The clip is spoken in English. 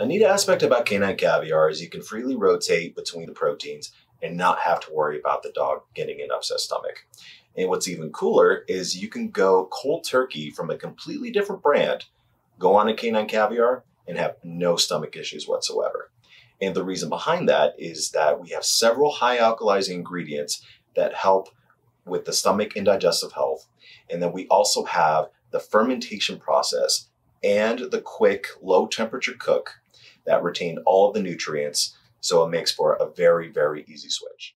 A neat aspect about canine caviar is you can freely rotate between the proteins and not have to worry about the dog getting an upset stomach. And what's even cooler is you can go cold turkey from a completely different brand, go on a canine caviar, and have no stomach issues whatsoever. And the reason behind that is that we have several high alkalizing ingredients that help with the stomach and digestive health. And then we also have the fermentation process and the quick low temperature cook that retain all of the nutrients. So it makes for a very, very easy switch.